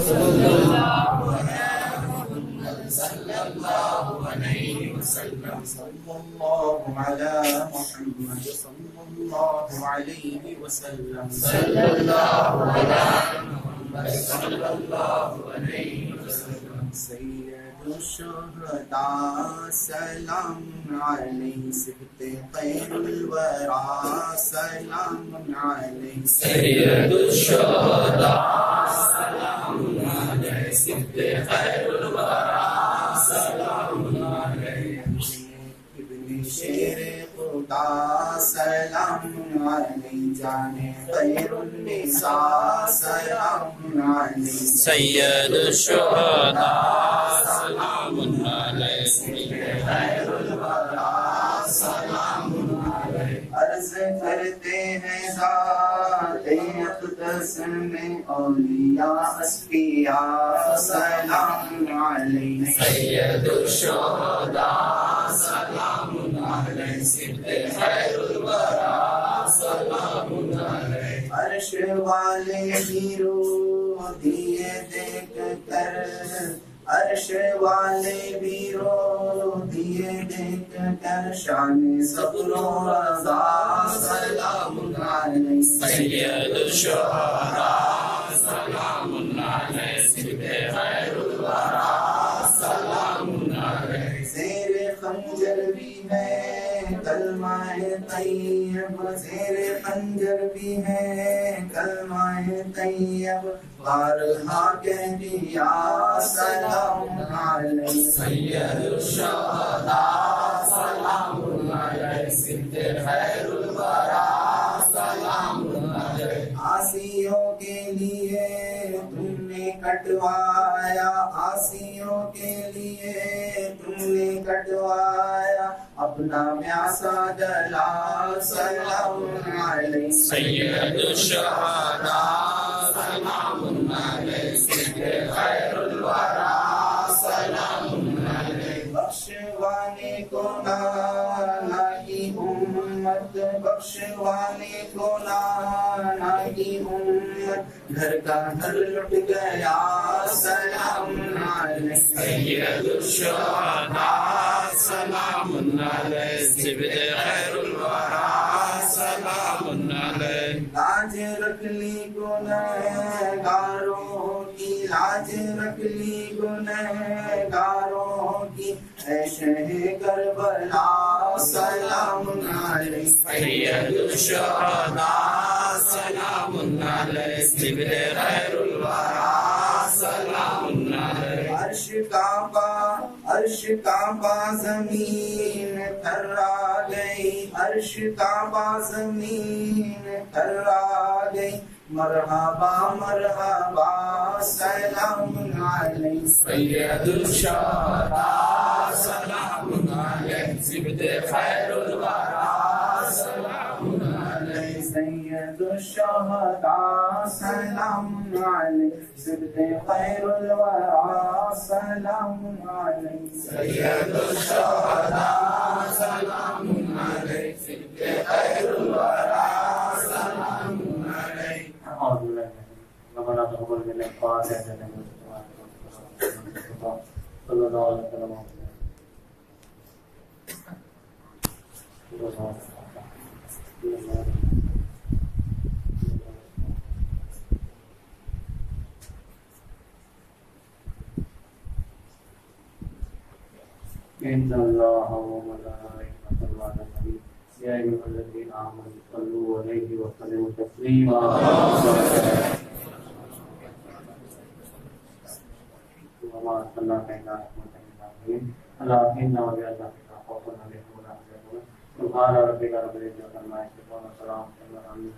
صلى الله على محمد صلى الله عليه وسلم صلى الله على محمد صلى الله عليه وسلم سيد الشهداء سلام عليه سبت خير الورى سلام عليه سيد الشهداء سلام عليه سلام عليه ابن شیر خدا سلام جان خیر النساء سلام سلام سلام عرض کرتے ہیں اقدس میں اولیاء اسفیاء سلام علی سيد الشهداء سلام عليه سبت خير الورى سلام عليه عرش والے ہیرو دیے دیکھ کر عرش والے بیرو دیے دیکھ کر شان صبر و رضا سلام علیہ سيد سلام عليه سبت خير الورى سلام عليه زیر خنجر بھی ہے کلمہ طیب زیر خنجر بھی ہے کلمہ طیب بارہا کہہ دیا سلام علیہ سيد الشهداء لیے، تم نے کٹوایا آسیوں کے لیے۔ تم نے کٹوایا اپنا میاسا جلا سلام علیہ سید الشهداء کو نانا کی امت گھر کا گھر لٹ گیا سلام سيد الشهداء سلام سبت خير الورى سلام عليه لاج رکھ لی گنہگاروں کی لاج رکھ لی گنہگاروں کی اے شہ کربلا سلام علیہ سيد الشهداء سلام عليه سبت خير الورى سلام عليه عرش کعبہ عرش کعبہ زمین تھرا گئی، عرش کعبہ زمین تھرا گئی۔ مرحبا مرحبا، سلام علیہ سيد الشهداء سبت خير الورى سلام عليه سید الشہداء سلام علیہ سبت خیر الورا سلام علیہ سيد الشهداء سلام عليه سبت خير الورى سلام عليه أعوذ بالله ربنا تقبل منا الفاتحة صلى الله عليه وسلم إن الله وملائكته على النبي يا أيها الذين آمنوا صلوا عليه وسلموا تسليما وما أرسلناك إلا رحمة للعالمين ألا إن أولياء سبحان ربك رب العزة عما يصفون وسلام على المرسلين.